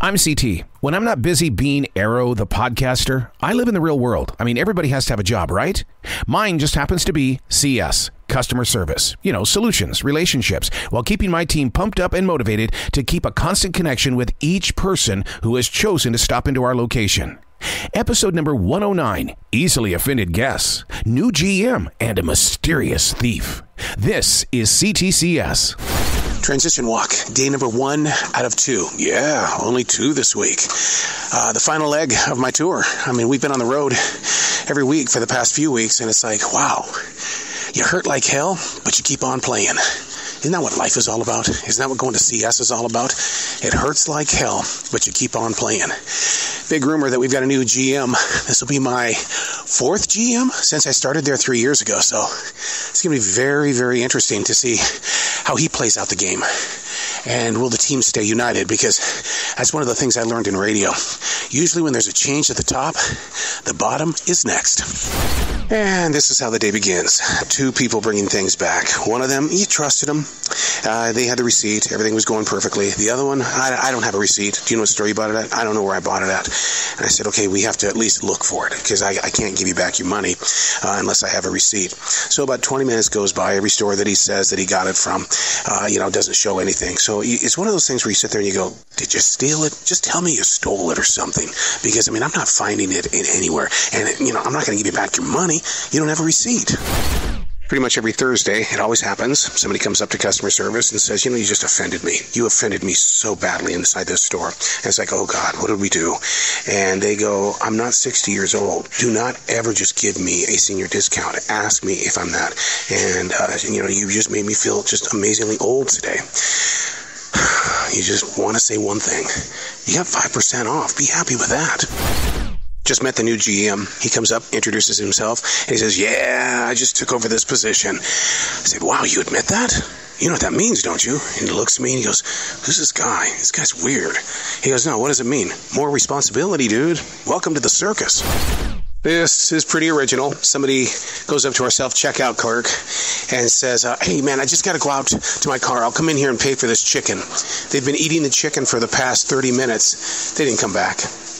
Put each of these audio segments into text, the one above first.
I'm CT. When I'm not busy being Arroe the podcaster, I live in the real world. I mean, everybody has to have a job, right? Mine just happens to be CS, customer service, you know, solutions, relationships, while keeping my team pumped up and motivated to keep a constant connection with each person who has chosen to stop into our location. Episode number 109 Easily Offended Guests, New GM, and a Mysterious Thief. This is CTCS. Transition walk, day number one out of two. Yeah, only two this week. Uh, the final leg of my tour. I mean, we've been on the road every week for the past few weeks, and it's like, wow, you hurt like hell, but you keep on playing. Isn't that what life is all about? Isn't that what going to CS is all about? It hurts like hell, but you keep on playing. Big rumor that we've got a new GM. This will be my fourth GM since I started there three years ago. So it's going to be very, very interesting to see how he plays out the game. And will the team stay united? Because that's one of the things I learned in radio. Usually, when there's a change at the top, the bottom is next. And this is how the day begins. Two people bringing things back. One of them, you trusted them. Uh, they had the receipt. Everything was going perfectly. The other one, I, I, don't have a receipt. Do you know what store you bought it at? I don't know where I bought it at. And I said, okay, we have to at least look for it because I, I, can't give you back your money uh, unless I have a receipt. So about 20 minutes goes by. Every store that he says that he got it from, uh, you know, doesn't show anything. So it's one of those things where you sit there and you go, did you steal it? Just tell me you stole it or something. Because, I mean, I'm not finding it in anywhere. And, you know, I'm not going to give you back your money. You don't have a receipt pretty much every Thursday, it always happens. Somebody comes up to customer service and says, You know, you just offended me. You offended me so badly inside this store. And it's like, Oh God, what did we do? And they go, I'm not 60 years old. Do not ever just give me a senior discount. Ask me if I'm that. And, uh, you know, you just made me feel just amazingly old today. You just want to say one thing. You got 5% off. Be happy with that just met the new GM. He comes up, introduces himself, and he says, Yeah, I just took over this position. I said, Wow, you admit that? You know what that means, don't you? And he looks at me and he goes, Who's this guy? This guy's weird. He goes, No, what does it mean? More responsibility, dude. Welcome to the circus. This is pretty original. Somebody goes up to our self checkout clerk and says, uh, Hey, man, I just got to go out to my car. I'll come in here and pay for this chicken. They've been eating the chicken for the past 30 minutes. They didn't come back.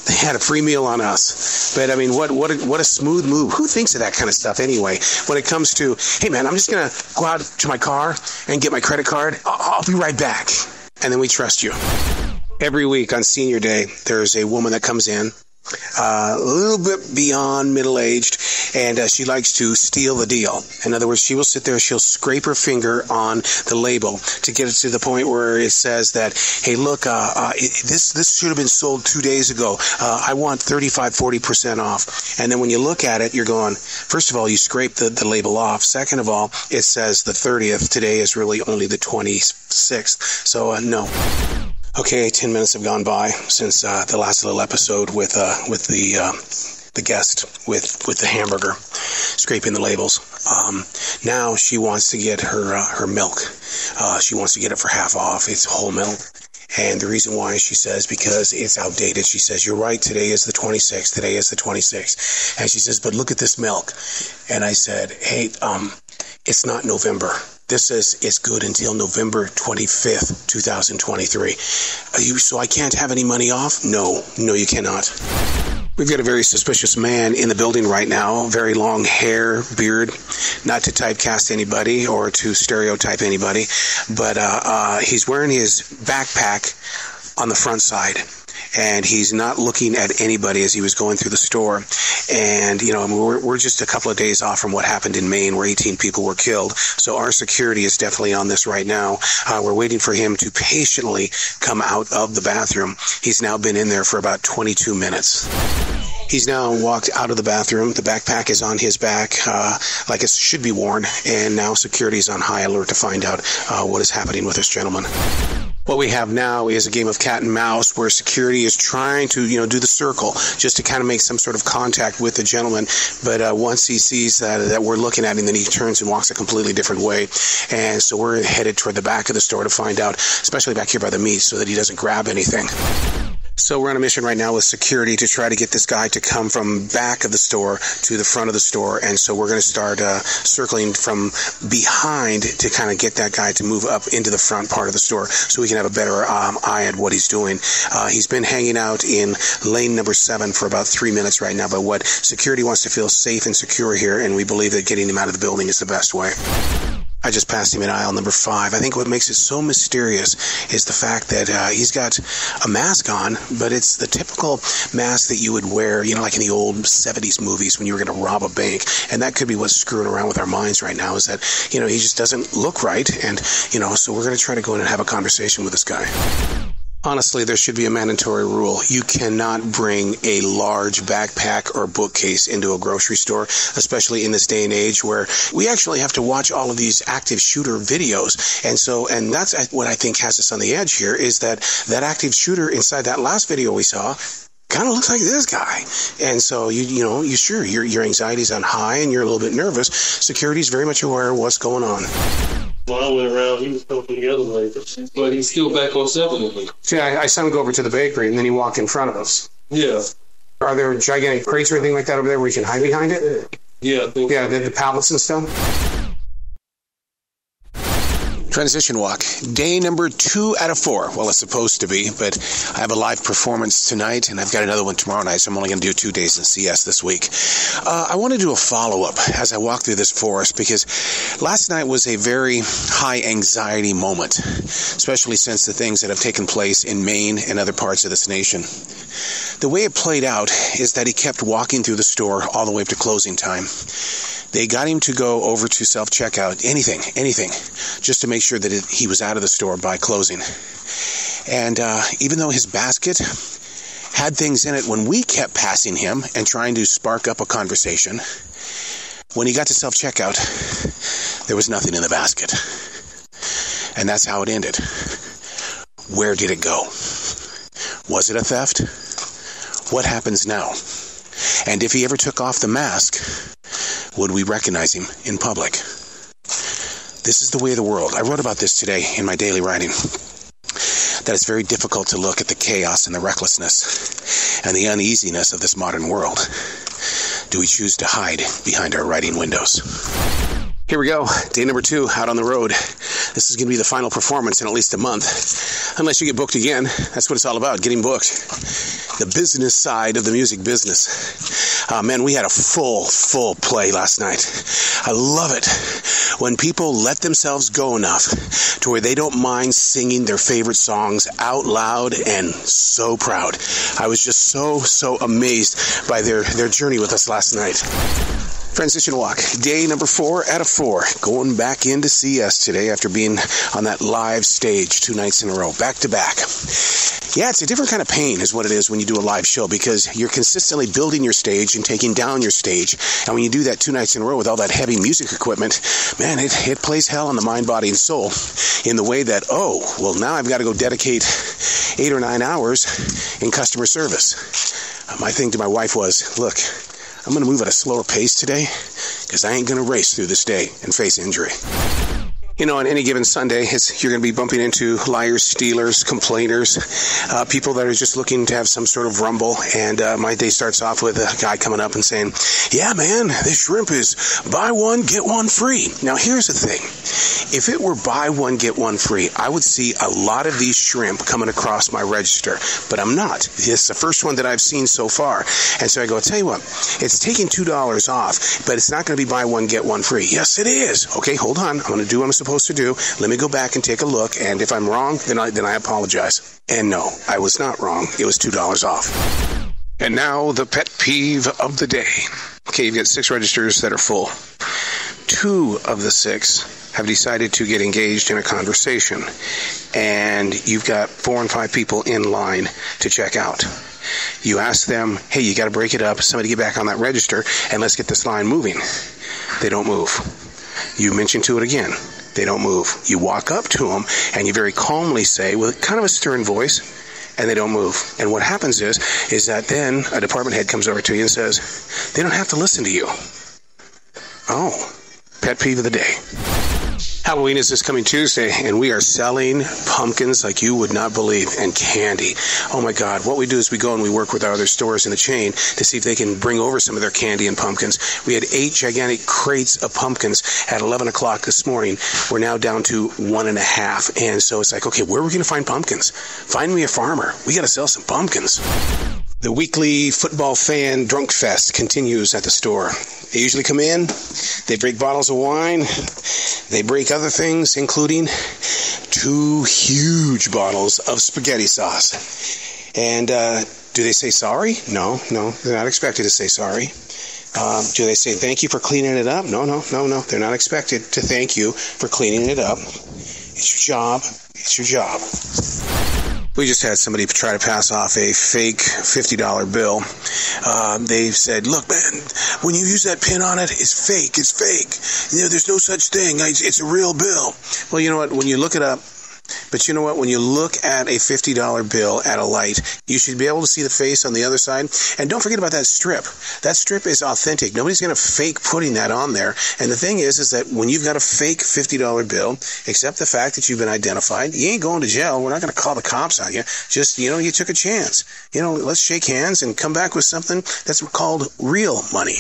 They had a free meal on us. But I mean, what what a, what a smooth move. Who thinks of that kind of stuff anyway? When it comes to, hey man, I'm just gonna go out to my car and get my credit card. I'll, I'll be right back. And then we trust you. Every week on senior day, there's a woman that comes in a little bit beyond middle aged, and uh, she likes to steal the deal. In other words, she will sit there, she'll scrape her finger on the label to get it to the point where it says that, hey, look, uh, uh it, this this should have been sold two days ago. Uh, I want 35, 40% off. And then when you look at it, you're going, first of all, you scrape the, the label off. Second of all, it says the 30th. Today is really only the 26th. So, uh, no. Okay, ten minutes have gone by since uh, the last little episode with uh, with the uh, the guest with with the hamburger, scraping the labels. Um, now she wants to get her uh, her milk. Uh, she wants to get it for half off. It's whole milk. And the reason why she says because it's outdated. She says, You're right, today is the 26th. Today is the 26th. And she says, But look at this milk. And I said, Hey, um, it's not November. This says it's good until November 25th, 2023. You, so I can't have any money off? No, no, you cannot. We've got a very suspicious man in the building right now. Very long hair, beard. Not to typecast anybody or to stereotype anybody, but uh, uh, he's wearing his backpack on the front side and he's not looking at anybody as he was going through the store. And, you know, I mean, we're, we're just a couple of days off from what happened in Maine where 18 people were killed. So our security is definitely on this right now. Uh, we're waiting for him to patiently come out of the bathroom. He's now been in there for about 22 minutes. He's now walked out of the bathroom. The backpack is on his back, uh, like it should be worn, and now security is on high alert to find out uh, what is happening with this gentleman. What we have now is a game of cat and mouse where security is trying to, you know, do the circle just to kind of make some sort of contact with the gentleman. But uh, once he sees that that we're looking at him, then he turns and walks a completely different way. And so we're headed toward the back of the store to find out, especially back here by the meat, so that he doesn't grab anything. So we're on a mission right now with security to try to get this guy to come from back of the store to the front of the store. And so we're going to start uh, circling from behind to kind of get that guy to move up into the front part of the store so we can have a better um, eye at what he's doing. Uh, he's been hanging out in lane number seven for about three minutes right now, but what security wants to feel safe and secure here, and we believe that getting him out of the building is the best way. I just passed him in aisle number five. I think what makes it so mysterious is the fact that uh, he's got a mask on, but it's the typical mask that you would wear, you know, like in the old 70s movies when you were going to rob a bank. And that could be what's screwing around with our minds right now is that, you know, he just doesn't look right. And, you know, so we're going to try to go in and have a conversation with this guy. Honestly, there should be a mandatory rule. You cannot bring a large backpack or bookcase into a grocery store, especially in this day and age where we actually have to watch all of these active shooter videos. And so, and that's what I think has us on the edge here is that that active shooter inside that last video we saw kind of looks like this guy. And so you you know, you sure your your anxiety's on high and you're a little bit nervous. Security's very much aware of what's going on. I went around, he was coming the other way, but he's still back on seven with me. See, I, I saw him go over to the bakery and then he walked in front of us. Yeah, Are there gigantic crates or anything like that over there where you can hide behind it? yeah, I think Yeah, the, the pallets and stuff. Transition walk, day number two out of four. Well, it's supposed to be, but I have a live performance tonight, and I've got another one tomorrow night, so I'm only going to do two days in CS this week. Uh, I want to do a follow up as I walk through this forest because last night was a very high anxiety moment, especially since the things that have taken place in Maine and other parts of this nation. The way it played out is that he kept walking through the store all the way up to closing time. They got him to go over to self checkout, anything, anything, just to make sure that it, he was out of the store by closing. And uh, even though his basket had things in it when we kept passing him and trying to spark up a conversation, when he got to self checkout, there was nothing in the basket. And that's how it ended. Where did it go? Was it a theft? What happens now? And if he ever took off the mask, would we recognize him in public? This is the way of the world. I wrote about this today in my daily writing. That it's very difficult to look at the chaos and the recklessness and the uneasiness of this modern world. Do we choose to hide behind our writing windows? Here we go. Day number two out on the road. This is going to be the final performance in at least a month. Unless you get booked again. That's what it's all about, getting booked. The business side of the music business. Uh, man, we had a full, full play last night. I love it when people let themselves go enough to where they don't mind singing their favorite songs out loud and so proud. I was just so, so amazed by their, their journey with us last night. Transition walk, day number four out of four. Going back into CS today after being on that live stage two nights in a row, back to back. Yeah, it's a different kind of pain, is what it is when you do a live show because you're consistently building your stage and taking down your stage. And when you do that two nights in a row with all that heavy music equipment, man, it, it plays hell on the mind, body, and soul in the way that, oh, well, now I've got to go dedicate eight or nine hours in customer service. Uh, my thing to my wife was, look, I'm going to move at a slower pace today because I ain't going to race through this day and face injury. You know, on any given Sunday, you're going to be bumping into liars, stealers, complainers, uh, people that are just looking to have some sort of rumble. And uh, my day starts off with a guy coming up and saying, Yeah, man, this shrimp is buy one, get one free. Now, here's the thing if it were buy one, get one free, I would see a lot of these shrimp coming across my register, but I'm not. It's the first one that I've seen so far. And so I go, I'll tell you what, it's taking $2 off, but it's not going to be buy one, get one free. Yes, it is. Okay, hold on. I'm going to do what I'm supposed to do. Let me go back and take a look. And if I'm wrong, then I, then I apologize. And no, I was not wrong. It was $2 off. And now the pet peeve of the day. Okay, you've got six registers that are full. Two of the six have decided to get engaged in a conversation, and you've got four and five people in line to check out. You ask them, hey, you got to break it up. Somebody get back on that register, and let's get this line moving. They don't move. You mention to it again. They don't move. You walk up to them, and you very calmly say, with kind of a stern voice, and they don't move. And what happens is, is that then a department head comes over to you and says, they don't have to listen to you. Oh, pet peeve of the day. Halloween is this coming Tuesday, and we are selling pumpkins like you would not believe, and candy. Oh my God! What we do is we go and we work with our other stores in the chain to see if they can bring over some of their candy and pumpkins. We had eight gigantic crates of pumpkins at 11 o'clock this morning. We're now down to one and a half, and so it's like, okay, where are we going to find pumpkins? Find me a farmer. We got to sell some pumpkins. The weekly football fan drunk fest continues at the store. They usually come in, they break bottles of wine, they break other things, including two huge bottles of spaghetti sauce. And uh, do they say sorry? No, no, they're not expected to say sorry. Um, do they say thank you for cleaning it up? No, no, no, no. They're not expected to thank you for cleaning it up. It's your job. It's your job. We just had somebody try to pass off a fake $50 bill. Uh, they said, look, man, when you use that pin on it, it's fake. It's fake. You know, there's no such thing. It's a real bill. Well, you know what? When you look it up, but you know what? When you look at a $50 bill at a light, you should be able to see the face on the other side. And don't forget about that strip. That strip is authentic. Nobody's going to fake putting that on there. And the thing is, is that when you've got a fake $50 bill, except the fact that you've been identified, you ain't going to jail. We're not going to call the cops on you. Just, you know, you took a chance. You know, let's shake hands and come back with something that's called real money.